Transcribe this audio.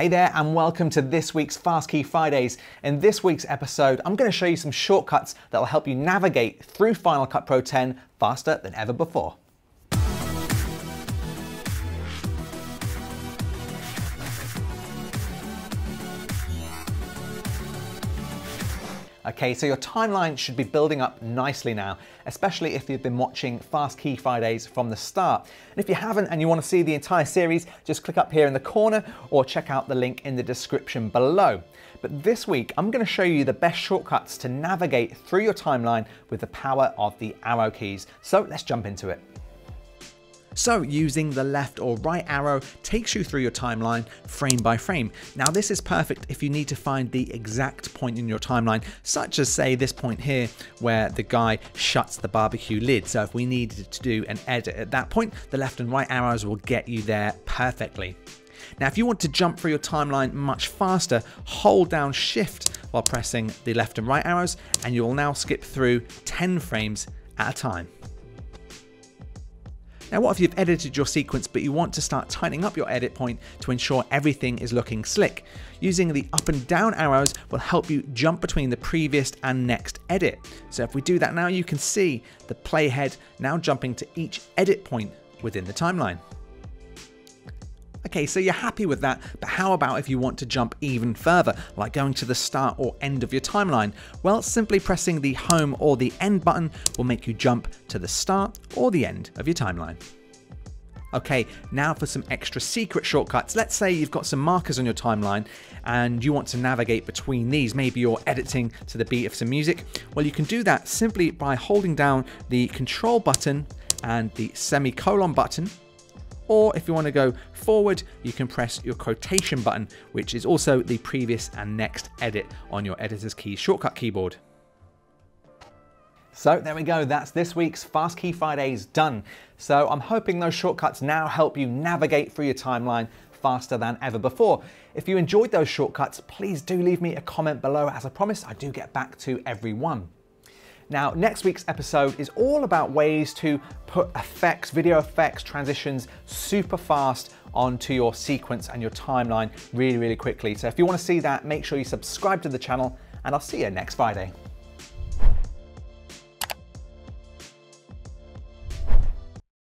Hey there and welcome to this week's Fast Key Fridays. In this week's episode, I'm going to show you some shortcuts that will help you navigate through Final Cut Pro 10 faster than ever before. Okay, so your timeline should be building up nicely now, especially if you've been watching Fast Key Fridays from the start. And if you haven't and you want to see the entire series, just click up here in the corner or check out the link in the description below. But this week, I'm going to show you the best shortcuts to navigate through your timeline with the power of the arrow keys. So let's jump into it. So using the left or right arrow takes you through your timeline frame by frame. Now this is perfect if you need to find the exact point in your timeline, such as say this point here where the guy shuts the barbecue lid. So if we needed to do an edit at that point, the left and right arrows will get you there perfectly. Now if you want to jump through your timeline much faster, hold down shift while pressing the left and right arrows and you will now skip through 10 frames at a time. Now what if you've edited your sequence but you want to start tightening up your edit point to ensure everything is looking slick? Using the up and down arrows will help you jump between the previous and next edit. So if we do that now you can see the playhead now jumping to each edit point within the timeline. Okay, so you're happy with that, but how about if you want to jump even further, like going to the start or end of your timeline? Well, simply pressing the home or the end button will make you jump to the start or the end of your timeline. Okay, now for some extra secret shortcuts. Let's say you've got some markers on your timeline and you want to navigate between these. Maybe you're editing to the beat of some music. Well, you can do that simply by holding down the control button and the semicolon button or if you want to go forward, you can press your quotation button, which is also the previous and next edit on your editor's key shortcut keyboard. So there we go, that's this week's Fast Key Fridays done. So I'm hoping those shortcuts now help you navigate through your timeline faster than ever before. If you enjoyed those shortcuts, please do leave me a comment below. As I promised, I do get back to everyone. Now, next week's episode is all about ways to put effects, video effects, transitions super fast onto your sequence and your timeline really, really quickly. So if you wanna see that, make sure you subscribe to the channel and I'll see you next Friday.